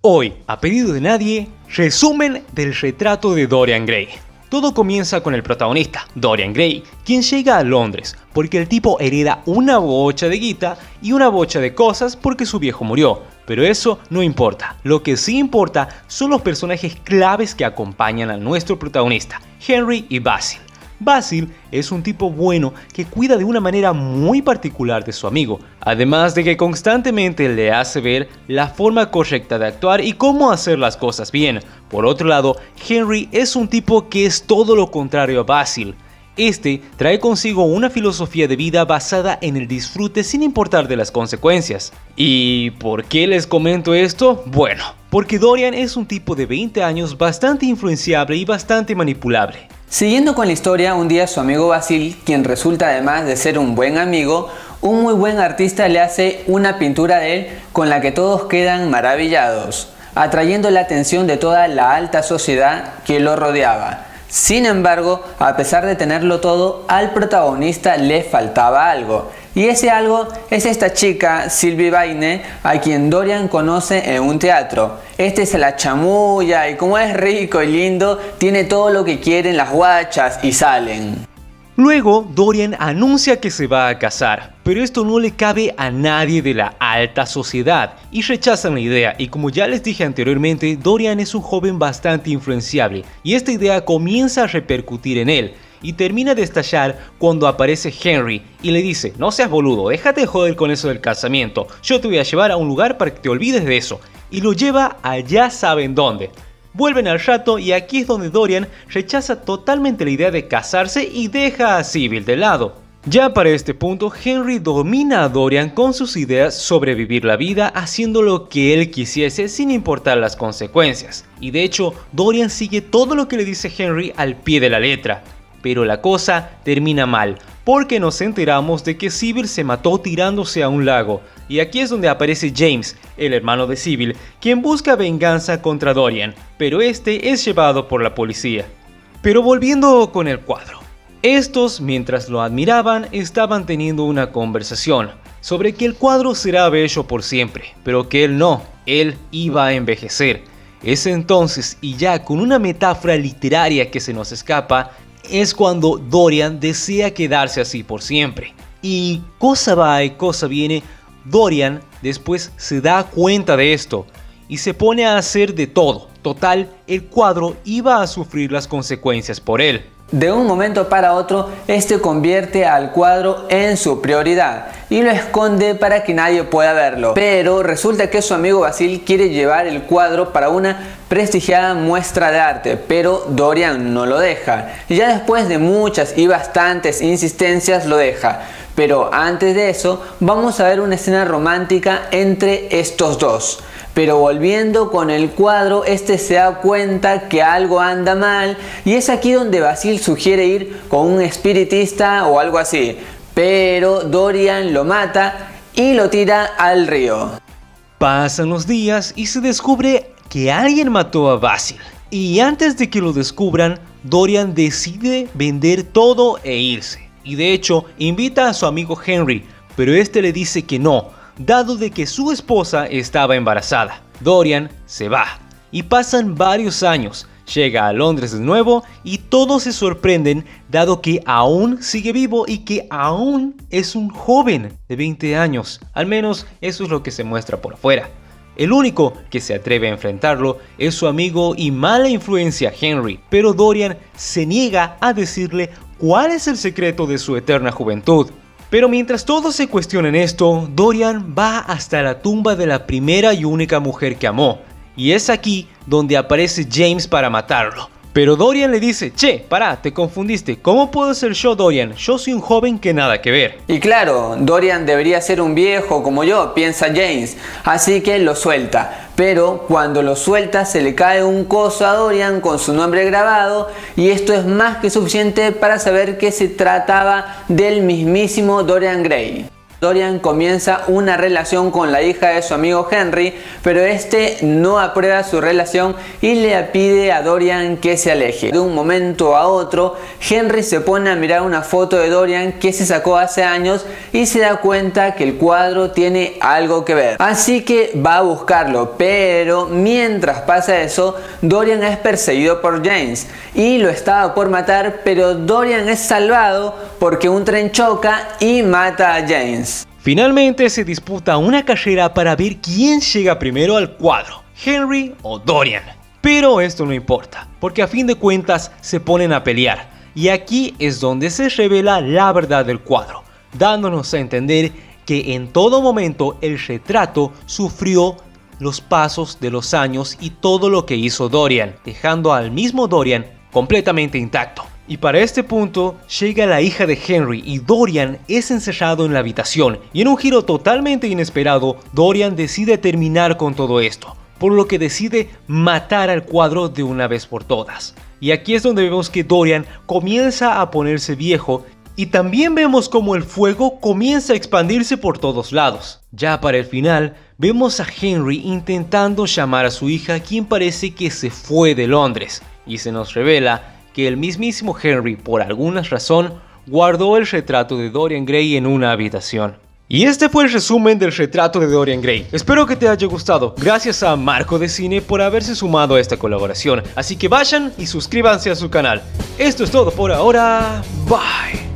Hoy, a pedido de nadie, resumen del retrato de Dorian Gray. Todo comienza con el protagonista, Dorian Gray, quien llega a Londres porque el tipo hereda una bocha de guita y una bocha de cosas porque su viejo murió. Pero eso no importa, lo que sí importa son los personajes claves que acompañan a nuestro protagonista, Henry y Basil. Basil es un tipo bueno que cuida de una manera muy particular de su amigo, además de que constantemente le hace ver la forma correcta de actuar y cómo hacer las cosas bien. Por otro lado, Henry es un tipo que es todo lo contrario a Basil. Este trae consigo una filosofía de vida basada en el disfrute sin importar de las consecuencias. ¿Y por qué les comento esto? Bueno, porque Dorian es un tipo de 20 años bastante influenciable y bastante manipulable. Siguiendo con la historia, un día su amigo Basil, quien resulta además de ser un buen amigo, un muy buen artista le hace una pintura de él con la que todos quedan maravillados, atrayendo la atención de toda la alta sociedad que lo rodeaba. Sin embargo, a pesar de tenerlo todo, al protagonista le faltaba algo. Y ese algo es esta chica, Sylvie Baine, a quien Dorian conoce en un teatro. Este se la chamulla y como es rico y lindo, tiene todo lo que quieren las guachas y salen. Luego, Dorian anuncia que se va a casar, pero esto no le cabe a nadie de la alta sociedad y rechazan la idea y como ya les dije anteriormente, Dorian es un joven bastante influenciable y esta idea comienza a repercutir en él y termina de estallar cuando aparece Henry y le dice, no seas boludo, déjate de joder con eso del casamiento, yo te voy a llevar a un lugar para que te olvides de eso y lo lleva allá saben dónde. Vuelven al rato y aquí es donde Dorian rechaza totalmente la idea de casarse y deja a Sybil de lado. Ya para este punto, Henry domina a Dorian con sus ideas sobre vivir la vida haciendo lo que él quisiese sin importar las consecuencias. Y de hecho, Dorian sigue todo lo que le dice Henry al pie de la letra. Pero la cosa termina mal, porque nos enteramos de que Sybil se mató tirándose a un lago, y aquí es donde aparece James, el hermano de Sybil, quien busca venganza contra Dorian, pero este es llevado por la policía. Pero volviendo con el cuadro. Estos, mientras lo admiraban, estaban teniendo una conversación sobre que el cuadro será bello por siempre, pero que él no, él iba a envejecer. Es entonces, y ya con una metáfora literaria que se nos escapa, es cuando Dorian desea quedarse así por siempre. Y cosa va y cosa viene, Dorian después se da cuenta de esto y se pone a hacer de todo. Total, el cuadro iba a sufrir las consecuencias por él. De un momento para otro, este convierte al cuadro en su prioridad y lo esconde para que nadie pueda verlo. Pero resulta que su amigo Basil quiere llevar el cuadro para una prestigiada muestra de arte, pero Dorian no lo deja. Y ya después de muchas y bastantes insistencias lo deja. Pero antes de eso, vamos a ver una escena romántica entre estos dos. Pero volviendo con el cuadro, este se da cuenta que algo anda mal y es aquí donde Basil sugiere ir con un espiritista o algo así. Pero Dorian lo mata y lo tira al río. Pasan los días y se descubre que alguien mató a Basil. Y antes de que lo descubran, Dorian decide vender todo e irse y de hecho invita a su amigo Henry, pero este le dice que no, dado de que su esposa estaba embarazada. Dorian se va y pasan varios años. Llega a Londres de nuevo y todos se sorprenden dado que aún sigue vivo y que aún es un joven de 20 años. Al menos eso es lo que se muestra por afuera. El único que se atreve a enfrentarlo es su amigo y mala influencia Henry, pero Dorian se niega a decirle cuál es el secreto de su eterna juventud. Pero mientras todos se cuestionan esto, Dorian va hasta la tumba de la primera y única mujer que amó, y es aquí donde aparece James para matarlo. Pero Dorian le dice, che, pará, te confundiste, ¿cómo puedo ser yo Dorian? Yo soy un joven que nada que ver. Y claro, Dorian debería ser un viejo como yo, piensa James, así que lo suelta. Pero cuando lo suelta se le cae un coso a Dorian con su nombre grabado y esto es más que suficiente para saber que se trataba del mismísimo Dorian Gray. Dorian comienza una relación con la hija de su amigo Henry, pero este no aprueba su relación y le pide a Dorian que se aleje. De un momento a otro, Henry se pone a mirar una foto de Dorian que se sacó hace años y se da cuenta que el cuadro tiene algo que ver. Así que va a buscarlo, pero mientras pasa eso, Dorian es perseguido por James y lo estaba por matar, pero Dorian es salvado porque un tren choca y mata a James. Finalmente se disputa una carrera para ver quién llega primero al cuadro, Henry o Dorian. Pero esto no importa, porque a fin de cuentas se ponen a pelear, y aquí es donde se revela la verdad del cuadro, dándonos a entender que en todo momento el retrato sufrió los pasos de los años y todo lo que hizo Dorian, dejando al mismo Dorian completamente intacto. Y para este punto llega la hija de Henry y Dorian es encerrado en la habitación y en un giro totalmente inesperado Dorian decide terminar con todo esto, por lo que decide matar al cuadro de una vez por todas. Y aquí es donde vemos que Dorian comienza a ponerse viejo y también vemos como el fuego comienza a expandirse por todos lados. Ya para el final, vemos a Henry intentando llamar a su hija quien parece que se fue de Londres y se nos revela que el mismísimo Henry, por alguna razón, guardó el retrato de Dorian Gray en una habitación. Y este fue el resumen del retrato de Dorian Gray. Espero que te haya gustado. Gracias a Marco de Cine por haberse sumado a esta colaboración. Así que vayan y suscríbanse a su canal. Esto es todo por ahora. Bye.